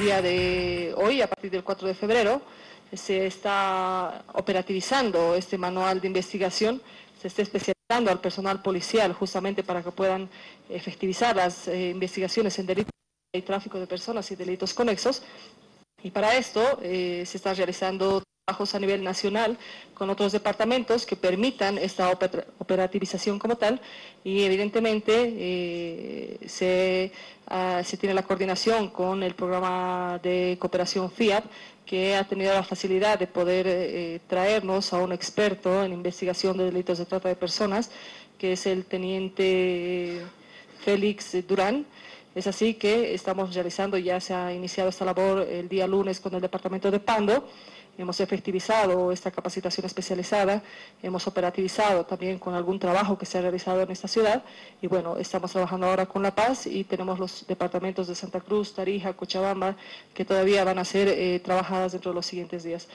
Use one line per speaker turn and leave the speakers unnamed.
día de hoy, a partir del 4 de febrero, se está operativizando este manual de investigación, se está especializando al personal policial justamente para que puedan efectivizar las eh, investigaciones en delitos y tráfico de personas y delitos conexos. Y para esto eh, se está realizando a nivel nacional con otros departamentos que permitan esta operativización como tal y evidentemente eh, se, ah, se, tiene la coordinación con el programa de cooperación FIAP que ha tenido la facilidad de poder eh, traernos a un experto en investigación de delitos de trata de personas que es el teniente Félix Durán es así que estamos realizando, ya se ha iniciado esta labor el día lunes con el departamento de Pando, hemos efectivizado esta capacitación especializada, hemos operativizado también con algún trabajo que se ha realizado en esta ciudad y bueno, estamos trabajando ahora con La Paz y tenemos los departamentos de Santa Cruz, Tarija, Cochabamba que todavía van a ser eh, trabajadas dentro de los siguientes días.